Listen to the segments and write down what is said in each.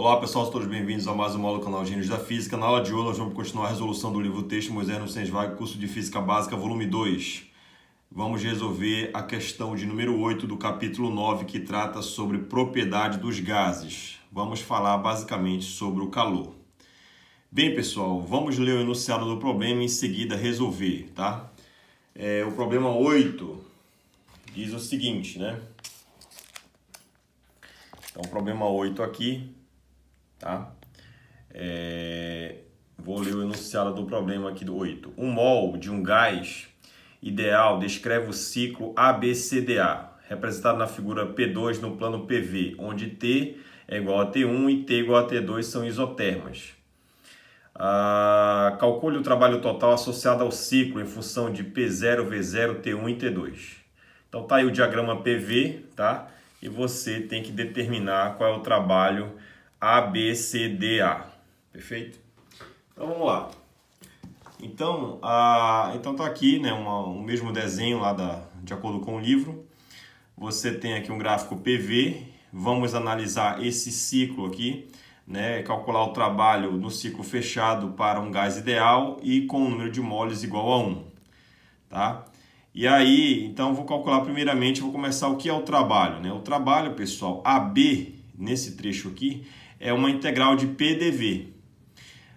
Olá pessoal, todos bem-vindos a mais uma aula do canal Gênios da Física. Na aula de hoje nós vamos continuar a resolução do livro texto Moisés no Sensvag, curso de Física Básica, volume 2. Vamos resolver a questão de número 8 do capítulo 9, que trata sobre propriedade dos gases. Vamos falar basicamente sobre o calor. Bem pessoal, vamos ler o enunciado do problema e em seguida resolver, tá? É, o problema 8 diz o seguinte, né? Então, problema 8 aqui tá? É, vou ler o enunciado do problema aqui do 8. Um mol de um gás ideal descreve o ciclo ABCDA, representado na figura P2 no plano PV, onde T é igual a T1 e T igual a T2 são isotermas. Ah, calcule o trabalho total associado ao ciclo em função de P0, V0, T1 e T2. Então tá aí o diagrama PV, tá? E você tem que determinar qual é o trabalho a, B, C, D, A. Perfeito? Então vamos lá. Então, a, então tá aqui né, uma, o mesmo desenho lá da, de acordo com o livro. Você tem aqui um gráfico PV. Vamos analisar esse ciclo aqui, né, calcular o trabalho no ciclo fechado para um gás ideal e com o número de moles igual a 1. Tá? E aí, então vou calcular primeiramente, vou começar o que é o trabalho. Né? O trabalho, pessoal, AB, nesse trecho aqui, é uma integral de PDV.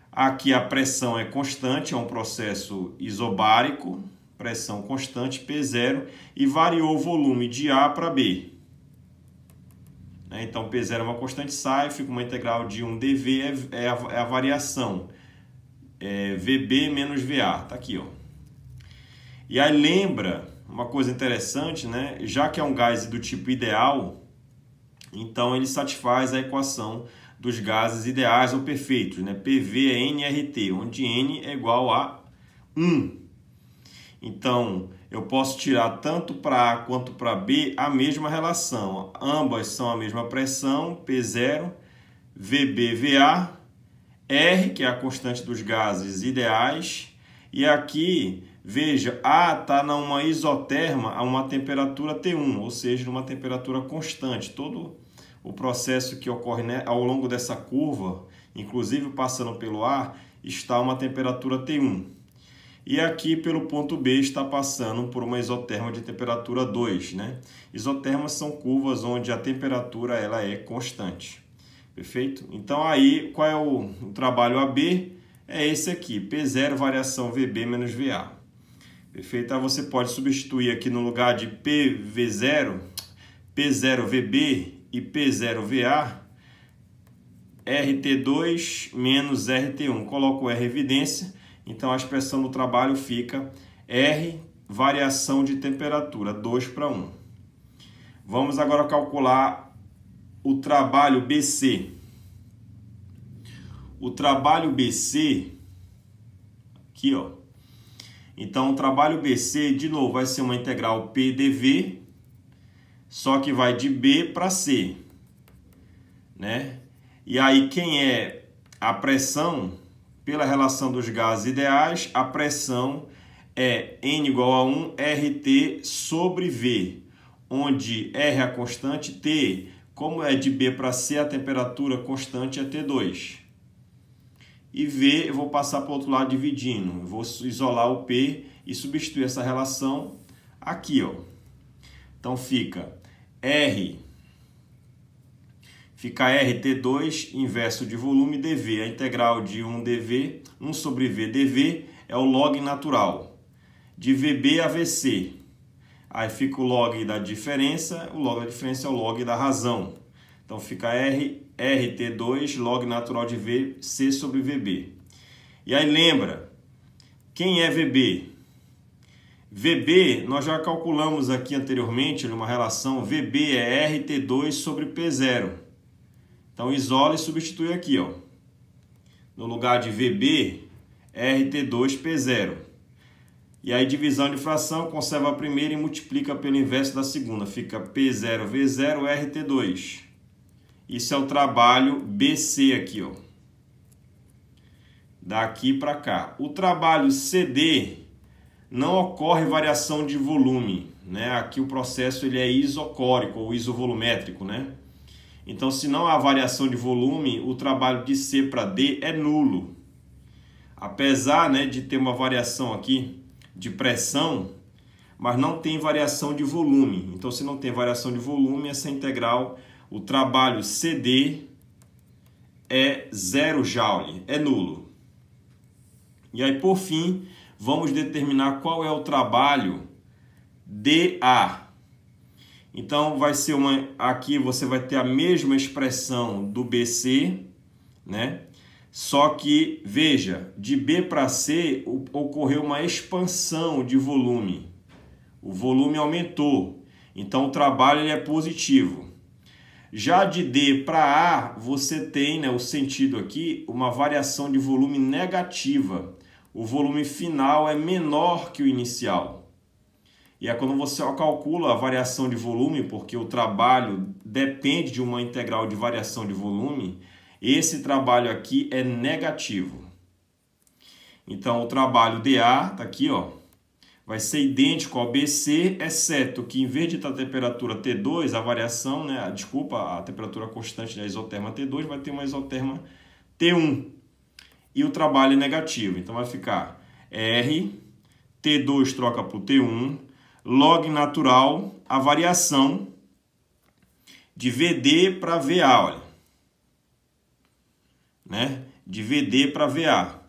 Aqui a pressão é constante, é um processo isobárico, pressão constante P0 e variou o volume de A para B. Né? Então P0 é uma constante, sai, fica uma integral de 1 dV, é, é, a, é a variação é VB menos VA, tá aqui ó. E aí lembra uma coisa interessante, né? Já que é um gás do tipo ideal, então ele satisfaz a equação dos gases ideais ou perfeitos, né? PV é NRT, onde N é igual a 1. Então, eu posso tirar tanto para A quanto para B a mesma relação. Ambas são a mesma pressão, P0, VB, VA, R, que é a constante dos gases ideais, e aqui, veja, A está numa isoterma a uma temperatura T1, ou seja, numa temperatura constante. Todo o processo que ocorre né, ao longo dessa curva, inclusive passando pelo ar, está uma temperatura T1. E aqui pelo ponto B está passando por uma isoterma de temperatura 2. Né? Isotermas são curvas onde a temperatura ela é constante. Perfeito? Então aí, qual é o, o trabalho AB? É esse aqui, P0 variação VB menos VA. Perfeito? Aí você pode substituir aqui no lugar de PV0, P0VB e P0VA, RT2 menos RT1. Coloco R evidência, então a expressão do trabalho fica R variação de temperatura, 2 para 1. Vamos agora calcular o trabalho BC. O trabalho BC, aqui ó. Então o trabalho BC, de novo, vai ser uma integral PDV só que vai de B para C, né? E aí quem é a pressão pela relação dos gases ideais, a pressão é N igual a 1 RT sobre V, onde R é a constante, T, como é de B para C, a temperatura constante é T2. E V eu vou passar para o outro lado dividindo, eu vou isolar o P e substituir essa relação aqui, ó. Então fica R fica RT2 inverso de volume dV. A integral de 1 dV, 1 sobre V dV é o log natural. De VB a VC. Aí fica o log da diferença, o log da diferença é o log da razão. Então fica R, RT2 log natural de V, C sobre VB. E aí lembra, quem é VB? VB, nós já calculamos aqui anteriormente numa relação, VB é RT2 sobre P0. Então isola e substitui aqui, ó. No lugar de VB, RT2 P0. E aí divisão de fração, conserva a primeira e multiplica pelo inverso da segunda. Fica P0 V0 RT2. Isso é o trabalho BC aqui, ó. Daqui para cá. O trabalho CD não ocorre variação de volume, né? Aqui o processo ele é isocórico ou isovolumétrico, né? Então, se não há variação de volume, o trabalho de C para D é nulo. Apesar né, de ter uma variação aqui de pressão, mas não tem variação de volume. Então, se não tem variação de volume, essa integral, o trabalho CD é zero joule, é nulo. E aí, por fim, vamos determinar qual é o trabalho DA. Então vai ser uma aqui você vai ter a mesma expressão do BC, né? Só que veja, de B para C ocorreu uma expansão de volume. O volume aumentou. Então o trabalho ele é positivo. Já de D para A, você tem, né, o sentido aqui, uma variação de volume negativa. O volume final é menor que o inicial. E é quando você calcula a variação de volume, porque o trabalho depende de uma integral de variação de volume, esse trabalho aqui é negativo. Então, o trabalho DA está aqui, ó, vai ser idêntico ao BC, exceto que em vez de estar a temperatura T2, a variação, né, desculpa, a temperatura constante da isoterma T2 vai ter uma isoterma T1. E o trabalho é negativo, então vai ficar R, T2 troca por T1, log natural, a variação de VD para VA, olha. Né? De VD para VA.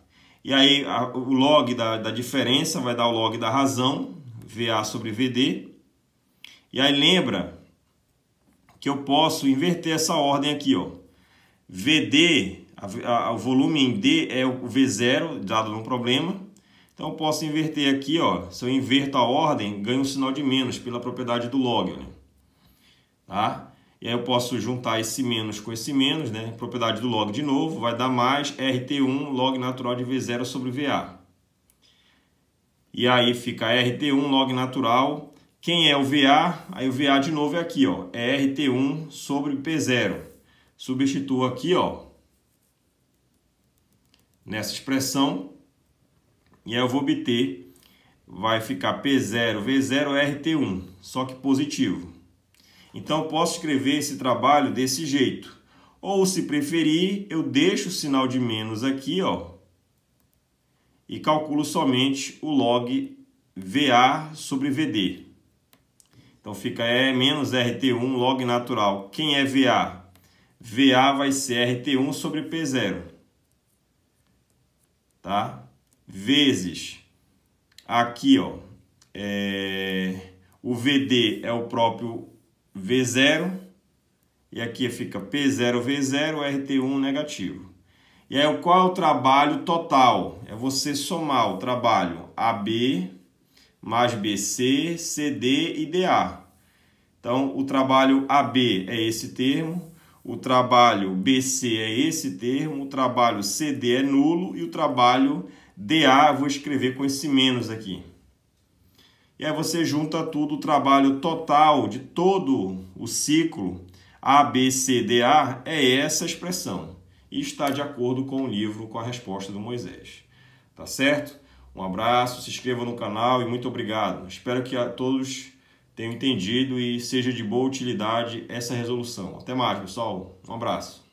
E aí a, o log da, da diferença vai dar o log da razão, VA sobre VD. E aí lembra que eu posso inverter essa ordem aqui, ó. VD, a, a, o volume em D é o V0, dado no problema, então eu posso inverter aqui, ó. Se eu inverto a ordem, ganho um sinal de menos pela propriedade do log, né? Tá? E aí eu posso juntar esse menos com esse menos, né? Propriedade do log de novo, vai dar mais RT1 log natural de V0 sobre VA. E aí fica RT1 log natural. Quem é o VA? Aí o VA de novo é aqui, ó. É RT1 sobre P0. Substituo aqui, ó. Nessa expressão, e aí eu vou obter, vai ficar P0, V0, RT1, só que positivo. Então eu posso escrever esse trabalho desse jeito. Ou se preferir, eu deixo o sinal de menos aqui, ó, e calculo somente o log VA sobre VD. Então fica E menos RT1 log natural. Quem é VA? VA vai ser RT1 sobre P0. Tá? vezes aqui, ó, é, o VD é o próprio V0 e aqui fica P0, V0, RT1 negativo. E aí, qual é o trabalho total? É você somar o trabalho AB mais BC, CD e DA. Então, o trabalho AB é esse termo, o trabalho BC é esse termo, o trabalho CD é nulo e o trabalho DA, vou escrever com esse menos aqui. E aí você junta tudo, o trabalho total de todo o ciclo ABCDA é essa expressão. E está de acordo com o livro, com a resposta do Moisés. Tá certo? Um abraço, se inscreva no canal e muito obrigado. Espero que todos tenham entendido e seja de boa utilidade essa resolução. Até mais, pessoal. Um abraço.